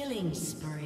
Killing spree.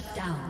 Shut down.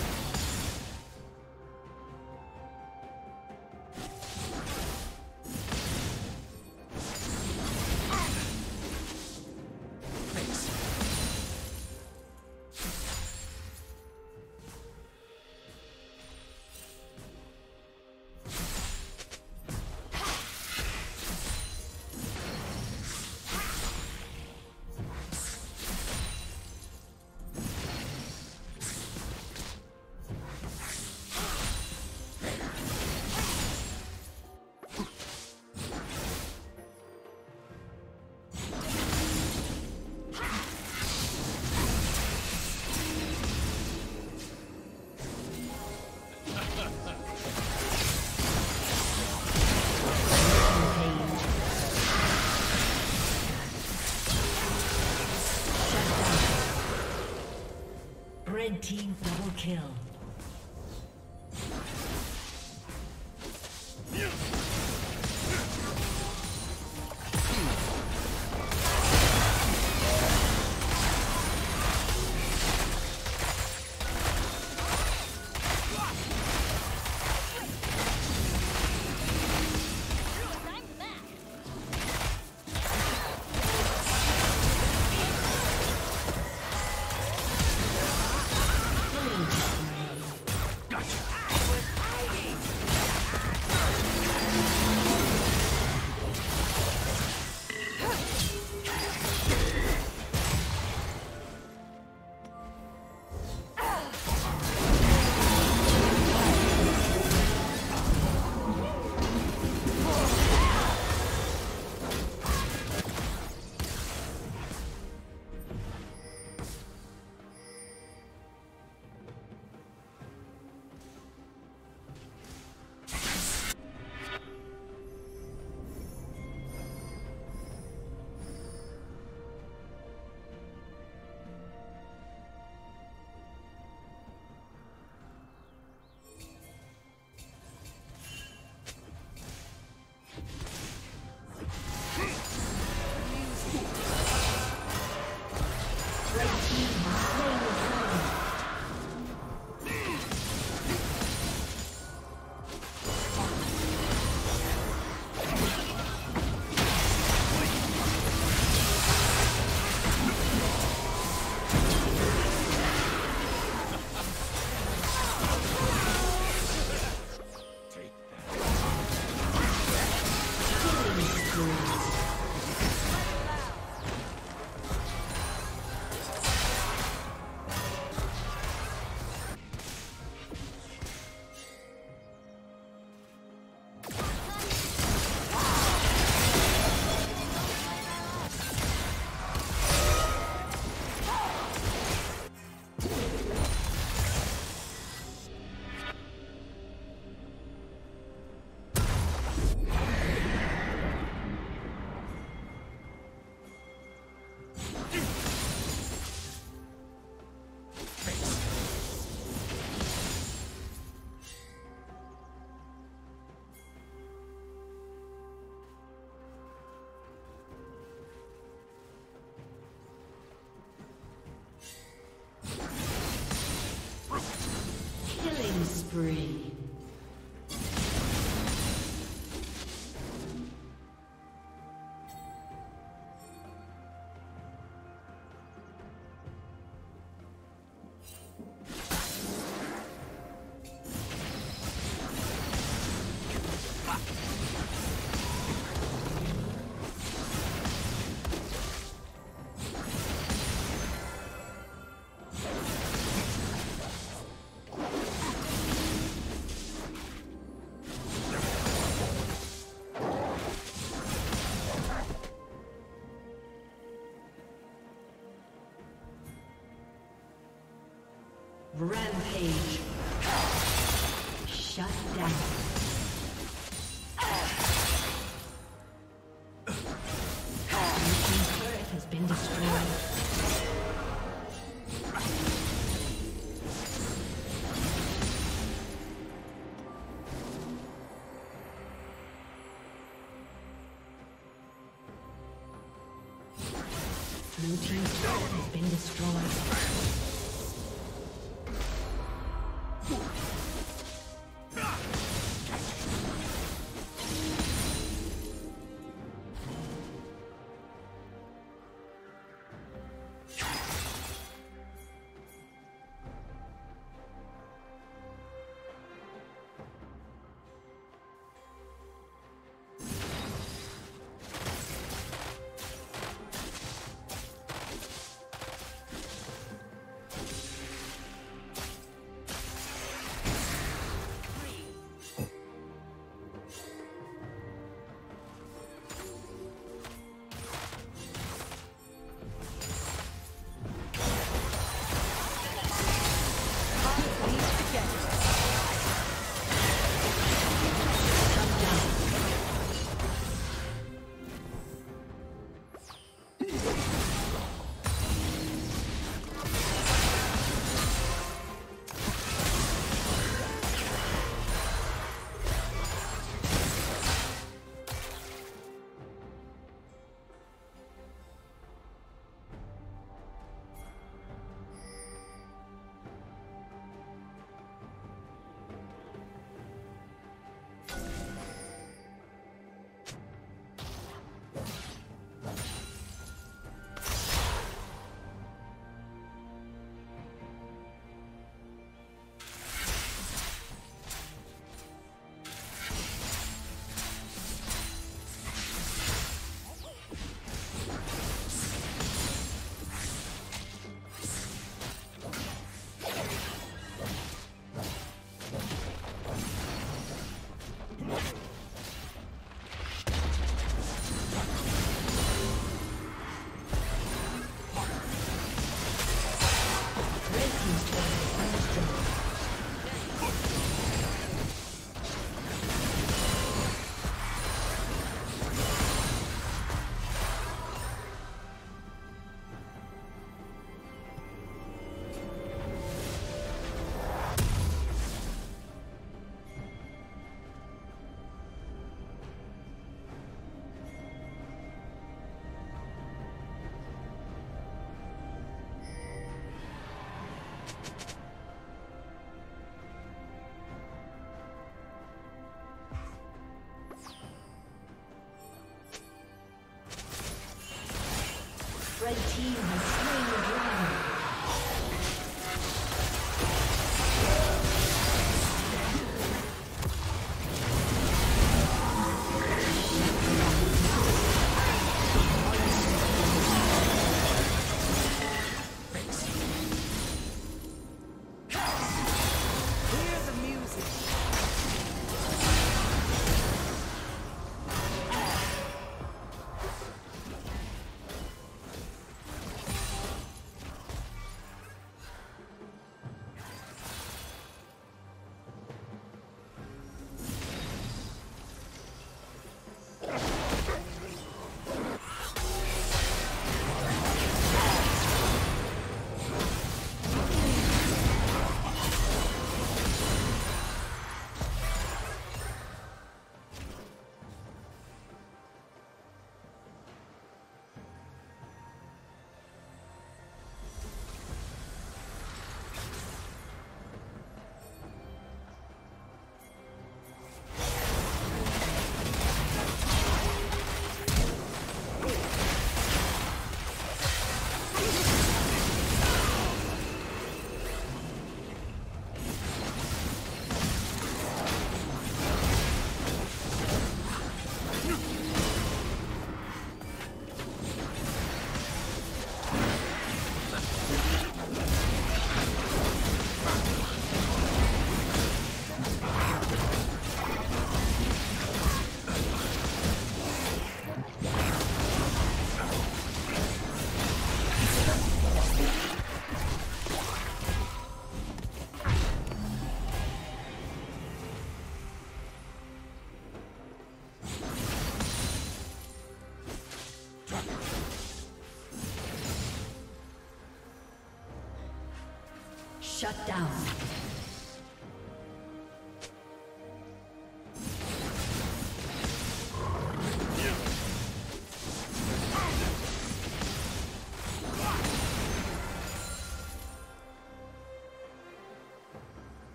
Kill.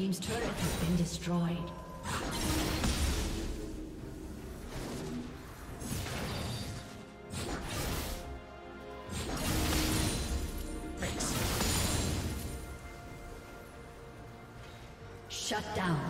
Team's inhibitors Shut soon.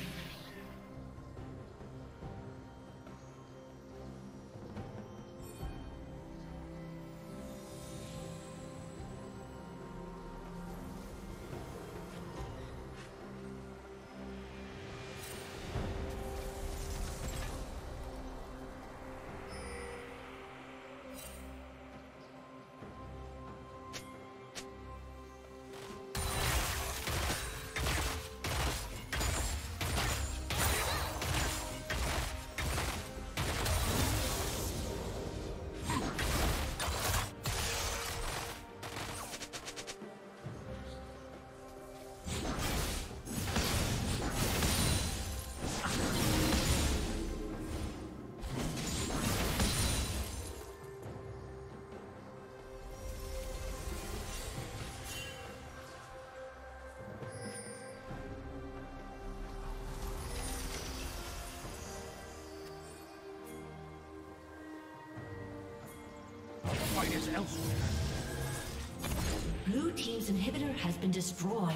Is elsewhere. Blue Team's inhibitor has been destroyed.